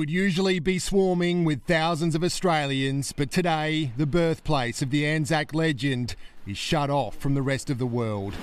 would usually be swarming with thousands of Australians, but today the birthplace of the Anzac legend is shut off from the rest of the world.